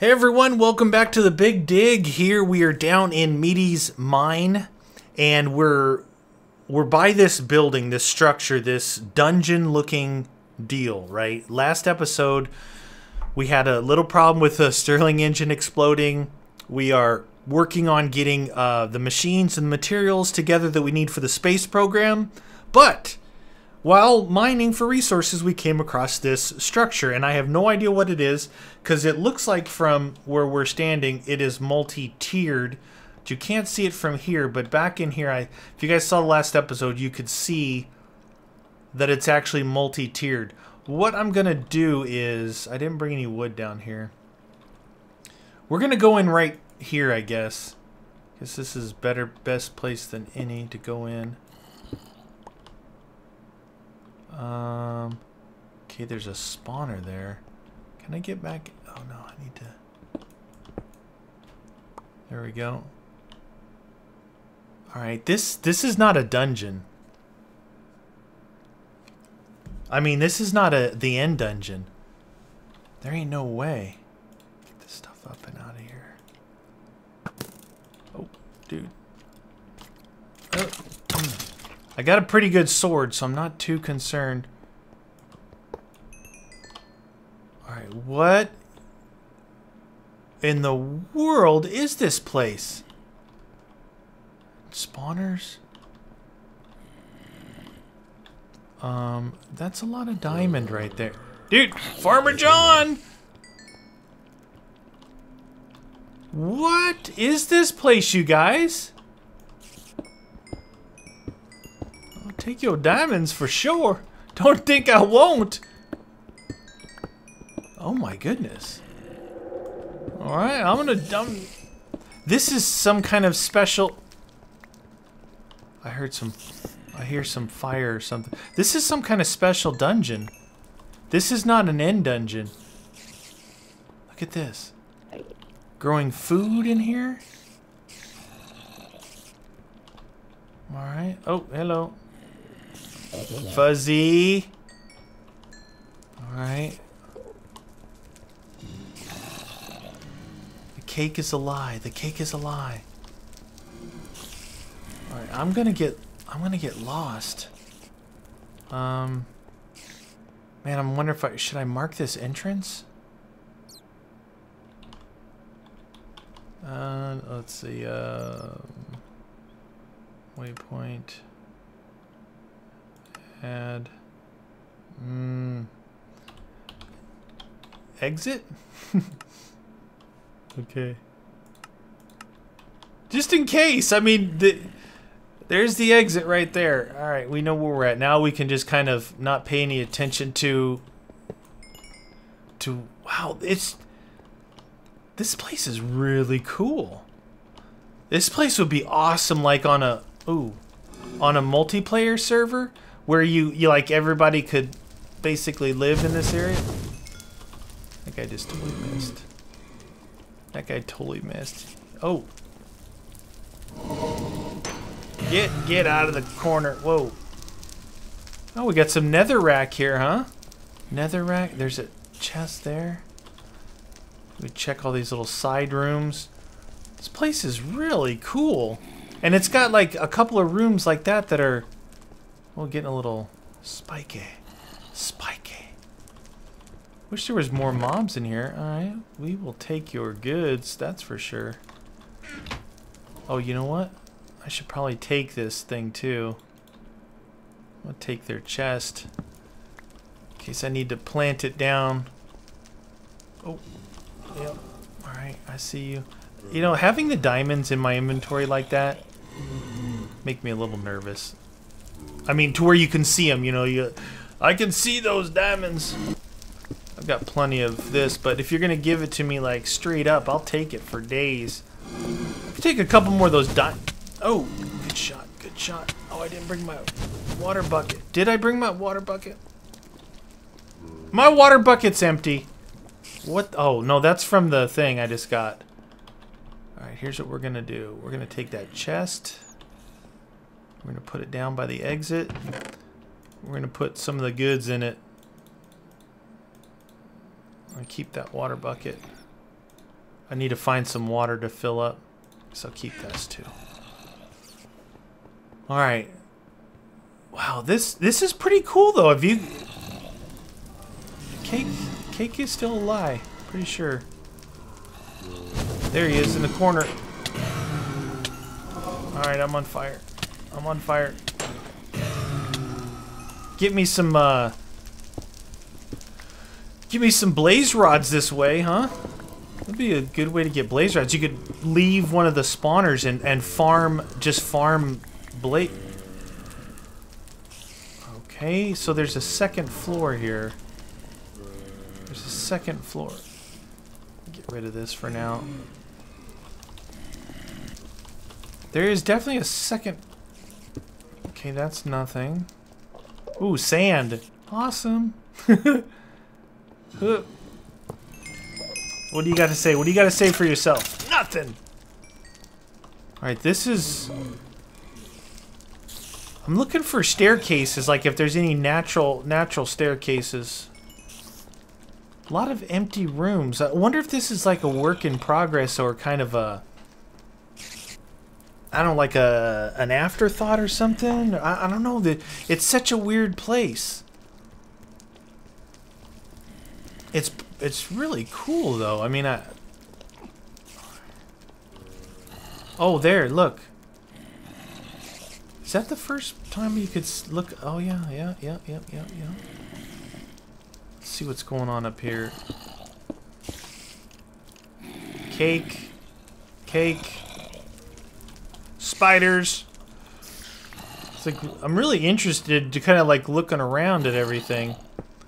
Hey everyone, welcome back to the Big Dig. Here we are down in Meaty's mine and we're we're by this building, this structure, this dungeon looking deal, right? Last episode we had a little problem with the Stirling engine exploding. We are working on getting uh, the machines and materials together that we need for the space program. But while mining for resources, we came across this structure, and I have no idea what it is because it looks like from where we're standing, it is multi-tiered. You can't see it from here, but back in here, I if you guys saw the last episode, you could see that it's actually multi-tiered. What I'm gonna do is, I didn't bring any wood down here. We're gonna go in right here, I guess. Guess this is better, best place than any to go in. Um, okay, there's a spawner there. Can I get back? Oh no, I need to. There we go. All right, this this is not a dungeon. I mean, this is not a the end dungeon. There ain't no way. Get this stuff up and out of here. Oh, dude. Oh. I got a pretty good sword, so I'm not too concerned. Alright, what in the world is this place? Spawners? Um, that's a lot of diamond right there. Dude, Farmer John! What is this place, you guys? Take your diamonds for sure. Don't think I won't. Oh my goodness. Alright, I'm gonna... I'm, this is some kind of special... I heard some... I hear some fire or something. This is some kind of special dungeon. This is not an end dungeon. Look at this. Growing food in here? Alright. Oh, hello. Fuzzy. Alright. The cake is a lie. The cake is a lie. Alright, I'm gonna get I'm gonna get lost. Um Man, I'm wondering if I should I mark this entrance? Uh let's see, uh waypoint add mm, exit? Okay. Just in case i mean the, there's the exit right there. All right we know where we're at. Now we can just kind of not pay any attention to to wow it's this place is really cool. This place would be awesome like on a ooh on a multiplayer server where you you like everybody could basically live in this area. That guy just totally missed. That guy totally missed. Oh. Get get out of the corner. Whoa. Oh, we got some nether rack here, huh? Nether rack. There's a chest there. We check all these little side rooms. This place is really cool. And it's got like a couple of rooms like that that are well, getting a little spiky. Spiky. Wish there was more mobs in here. Alright, we will take your goods, that's for sure. Oh, you know what? I should probably take this thing too. I'll take their chest. In case I need to plant it down. Oh, yep. Alright, I see you. You know, having the diamonds in my inventory like that make me a little nervous. I mean, to where you can see them, you know, you, I can see those diamonds. I've got plenty of this, but if you're going to give it to me, like, straight up, I'll take it for days. Take a couple more of those di- Oh, good shot, good shot. Oh, I didn't bring my water bucket. Did I bring my water bucket? My water bucket's empty. What? Oh, no, that's from the thing I just got. Alright, here's what we're going to do. We're going to take that chest. We're going to put it down by the exit. We're going to put some of the goods in it. I keep that water bucket. I need to find some water to fill up. So I'll keep those too. All right. Wow, this this is pretty cool though. Have you Cake Cake is still alive, pretty sure. There he is in the corner. All right, I'm on fire. I'm on fire. Get me some uh Give me some blaze rods this way, huh? That'd be a good way to get blaze rods. You could leave one of the spawners and, and farm, just farm blaze. Okay, so there's a second floor here. There's a second floor. Get rid of this for now. There is definitely a second... Okay, that's nothing. Ooh, sand. Awesome. What do you got to say? What do you got to say for yourself? Nothing. All right, this is... I'm looking for staircases, like if there's any natural natural staircases. A lot of empty rooms. I wonder if this is like a work in progress or kind of a... I don't like a an afterthought or something. I, I don't know. The, it's such a weird place. It's it's really cool though. I mean, I. Oh, there! Look. Is that the first time you could look? Oh yeah, yeah, yeah, yeah, yeah, yeah. Let's see what's going on up here. Cake, cake, spiders. It's like I'm really interested to kind of like looking around at everything.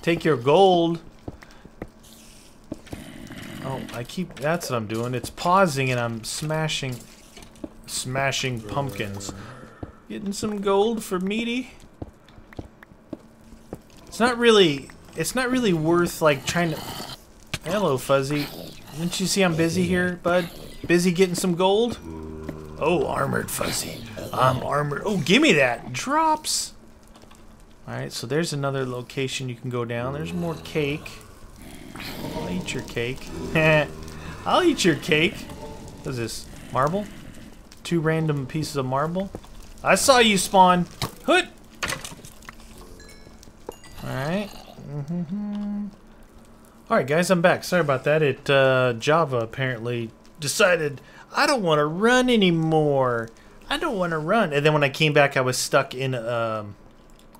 Take your gold. Oh, I keep... That's what I'm doing. It's pausing and I'm smashing... Smashing pumpkins. Getting some gold for meaty. It's not really... It's not really worth, like, trying to... Hello, Fuzzy. Didn't you see I'm busy here, bud? Busy getting some gold? Oh, armored Fuzzy. I'm armored. Oh, give me that. Drops. Alright, so there's another location you can go down. There's more cake. I'll eat your cake. I'll eat your cake. What is this? Marble? Two random pieces of marble? I saw you spawn. Hood. Alright. Mm -hmm. Alright guys, I'm back. Sorry about that. It uh, Java apparently decided I don't want to run anymore. I don't want to run. And then when I came back, I was stuck in um,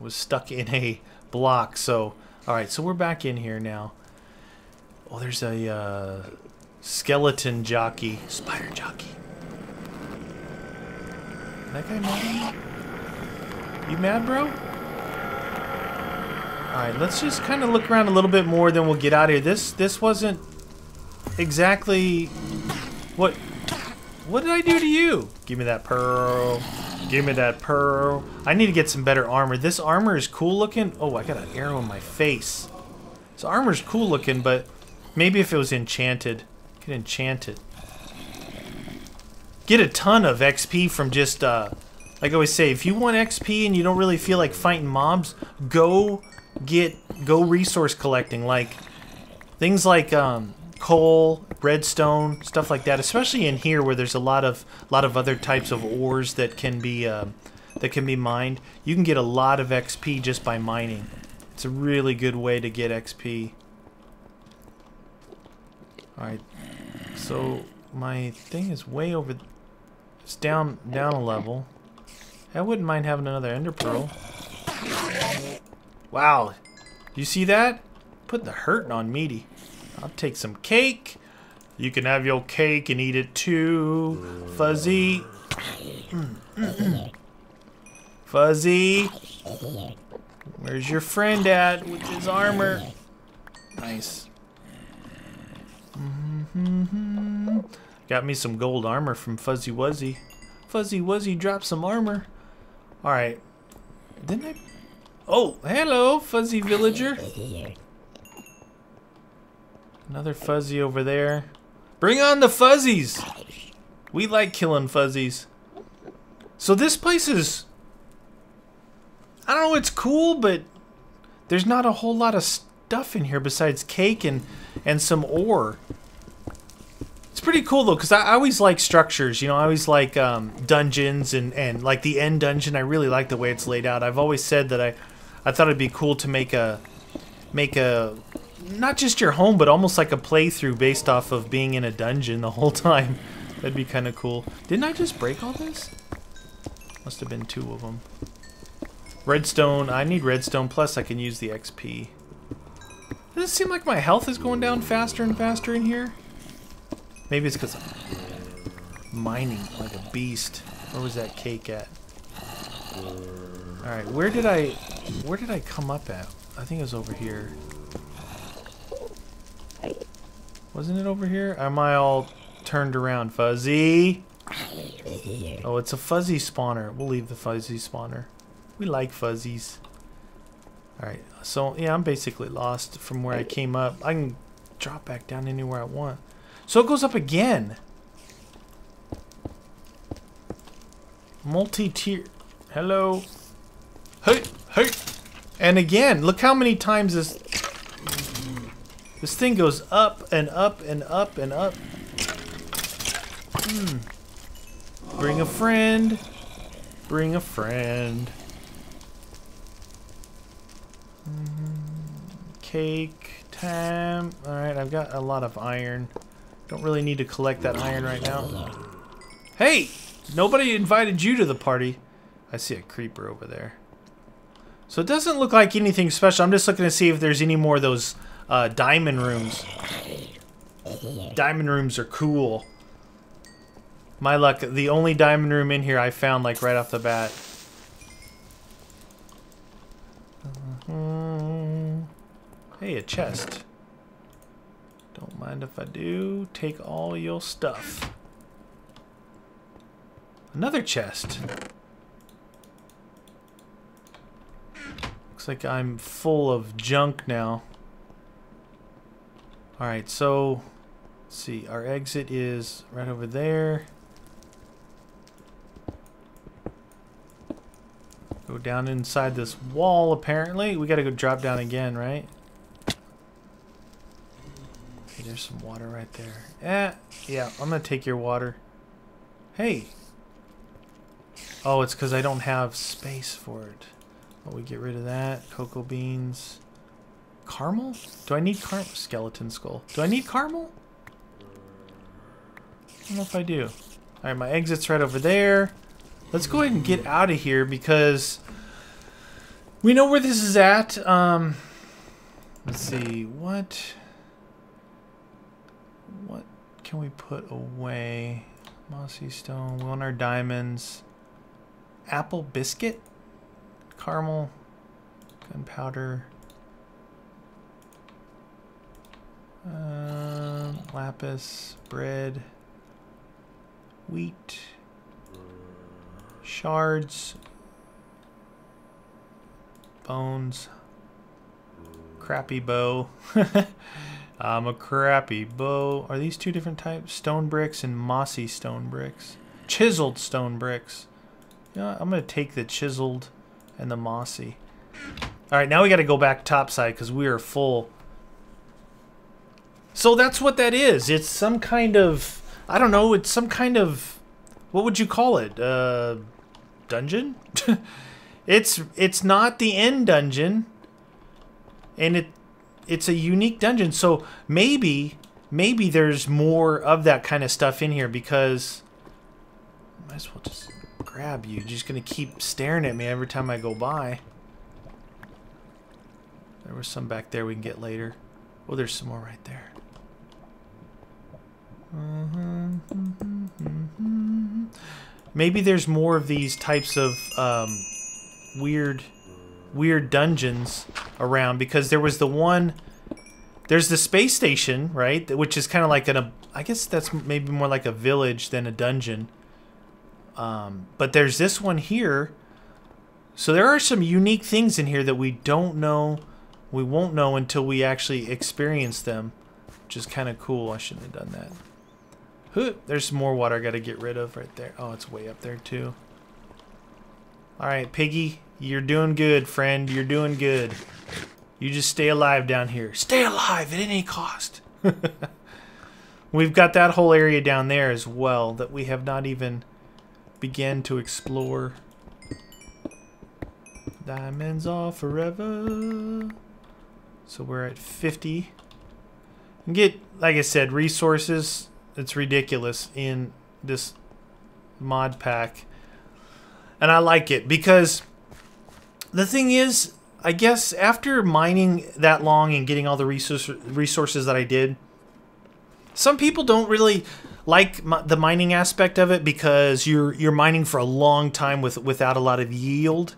was stuck in a block. So, all right, so we're back in here now. Oh, there's a uh, skeleton jockey. Spider jockey. That guy mad You mad, bro? Alright, let's just kind of look around a little bit more, then we'll get out of here. This this wasn't exactly... What... What did I do to you? Give me that pearl. Give me that pearl. I need to get some better armor. This armor is cool looking. Oh, I got an arrow in my face. This armor's cool looking, but Maybe if it was enchanted. Get enchanted. Get a ton of XP from just, uh, like I always say, if you want XP and you don't really feel like fighting mobs, go get, go resource collecting. Like, things like, um, coal, redstone, stuff like that. Especially in here where there's a lot of, lot of other types of ores that can be, uh, that can be mined. You can get a lot of XP just by mining. It's a really good way to get XP. Alright, so my thing is way over... It's down, down a level. I wouldn't mind having another ender pearl. Wow, you see that? Put the hurting on meaty. I'll take some cake. You can have your cake and eat it too. Fuzzy. Fuzzy. Where's your friend at with his armor? Nice. Mm -hmm. Got me some gold armor from Fuzzy Wuzzy. Fuzzy Wuzzy dropped some armor. Alright. Didn't I... Oh, hello, Fuzzy Villager. Another Fuzzy over there. Bring on the Fuzzies! We like killing Fuzzies. So this place is... I don't know, it's cool, but there's not a whole lot of stuff in here besides cake and, and some ore It's pretty cool though, because I, I always like structures. You know, I always like um, dungeons and and like the end dungeon. I really like the way it's laid out. I've always said that I, I thought it'd be cool to make a, make a, not just your home, but almost like a playthrough based off of being in a dungeon the whole time. That'd be kind of cool. Didn't I just break all this? Must have been two of them. Redstone. I need redstone. Plus, I can use the XP. Does it seem like my health is going down faster and faster in here? Maybe it's because I'm mining like a beast. Where was that cake at? Alright, where did I... Where did I come up at? I think it was over here. Wasn't it over here? Am I all turned around? Fuzzy? Oh, it's a fuzzy spawner. We'll leave the fuzzy spawner. We like fuzzies. Alright, so yeah, I'm basically lost from where I came up. I can drop back down anywhere I want. So it goes up again. Multi-tier. Hello. Hey, hey. And again, look how many times this this thing goes up and up and up and up. Hmm. Bring a friend. Bring a friend. Mm-hmm. Cake time. Alright, I've got a lot of iron. Don't really need to collect that iron right now. Hey! Nobody invited you to the party. I see a creeper over there. So it doesn't look like anything special. I'm just looking to see if there's any more of those uh, diamond rooms. Diamond rooms are cool. My luck, the only diamond room in here I found like right off the bat. Uh-huh. Hey, a chest. Don't mind if I do. Take all your stuff. Another chest. Looks like I'm full of junk now. Alright, so... Let's see. Our exit is right over there. Go down inside this wall, apparently. We gotta go drop down again, right? there's some water right there. Eh, yeah, I'm gonna take your water. Hey. Oh, it's because I don't have space for it. Well, we get rid of that. Cocoa beans. Caramel? Do I need caramel? Skeleton skull. Do I need caramel? I don't know if I do. Alright, my exit's right over there. Let's go ahead and get out of here because we know where this is at. Um, let's see. What What can we put away? Mossy stone. We want our diamonds. Apple biscuit? Caramel. Gunpowder. Lapis. Bread. Wheat. Shards. Bones. Crappy bow. I'm a crappy bow. Are these two different types? Stone bricks and mossy stone bricks. Chiseled stone bricks. Yeah, I'm going to take the chiseled and the mossy. All right, now we got to go back topside because we are full. So that's what that is. It's some kind of, I don't know, it's some kind of, what would you call it? Uh, dungeon? it's it's not the end dungeon. And it it's a unique dungeon. So maybe maybe there's more of that kind of stuff in here because might as well just grab you. You're just gonna keep staring at me every time I go by. There was some back there we can get later. Oh, there's some more right there. Maybe there's more of these types of um, weird weird dungeons around because there was the one there's the space station, right? Which is kind of like an I guess that's maybe more like a village than a dungeon. Um, but there's this one here. So there are some unique things in here that we don't know, we won't know until we actually experience them, which is kind of cool. I shouldn't have done that. There's more water I got to get rid of right there. Oh, it's way up there too. All right, Piggy, you're doing good, friend. You're doing good. You just stay alive down here. Stay alive at any cost. We've got that whole area down there as well that we have not even began to explore. Diamonds are forever. So we're at 50. And get, like I said, resources. It's ridiculous in this mod pack. And I like it because the thing is, I guess after mining that long and getting all the resource, resources that I did, some people don't really like the mining aspect of it because you're you're mining for a long time with without a lot of yield.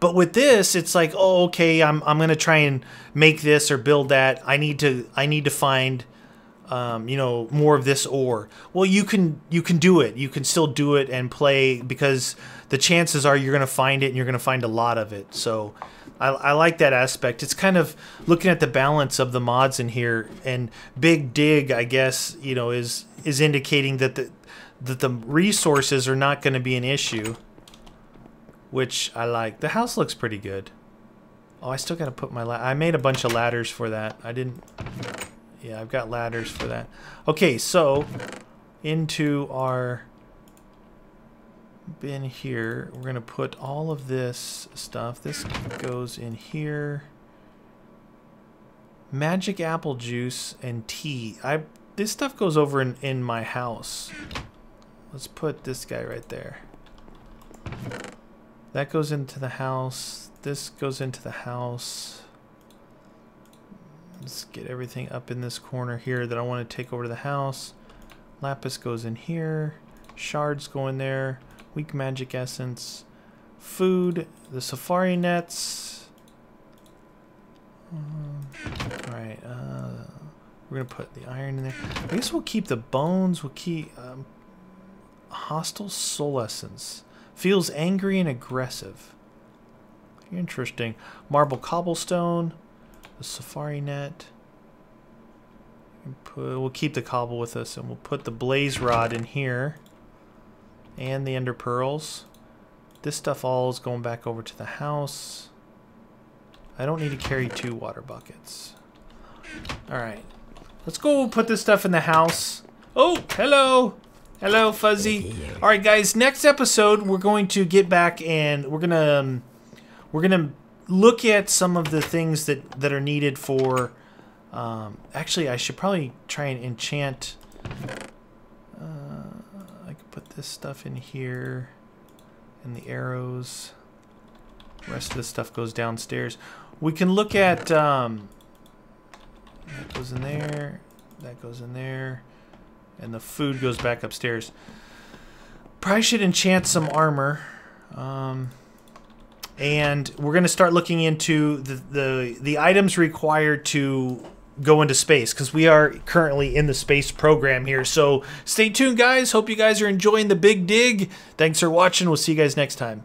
But with this, it's like, oh, okay, I'm I'm gonna try and make this or build that. I need to I need to find, um, you know, more of this ore. Well, you can you can do it. You can still do it and play because the chances are you're gonna find it and you're gonna find a lot of it. So I, I like that aspect. It's kind of looking at the balance of the mods in here, and Big Dig, I guess, you know, is is indicating that the that the resources are not going to be an issue, which I like. The house looks pretty good. Oh, I still got to put my I made a bunch of ladders for that. I didn't. Yeah, I've got ladders for that. Okay, so into our bin here. We're going to put all of this stuff. This goes in here. Magic apple juice and tea. I This stuff goes over in, in my house. Let's put this guy right there. That goes into the house. This goes into the house. Let's get everything up in this corner here that I want to take over to the house. Lapis goes in here. Shards go in there. Weak magic essence. Food. The safari nets. Um, Alright, uh, we're going to put the iron in there. I guess we'll keep the bones. We'll keep um, hostile soul essence. Feels angry and aggressive. Interesting. Marble cobblestone. The safari net. we'll keep the cobble with us and we'll put the blaze rod in here and the ender pearls. This stuff all is going back over to the house. I don't need to carry two water buckets. Alright. Let's go put this stuff in the house. Oh, hello. Hello, Fuzzy. Alright, guys. Next episode, we're going to get back and we're to... Um, we're going to look at some of the things that, that are needed for... Um, actually, I should probably try and enchant Uh, I could put this stuff in here and the arrows. The rest of this stuff goes downstairs. We can look at um, that goes in there, that goes in there, and the food goes back upstairs. Probably should enchant some armor. Um, and we're going to start looking into the, the the items required to go into space because we are currently in the space program here. So stay tuned, guys. Hope you guys are enjoying the big dig. Thanks for watching. We'll see you guys next time.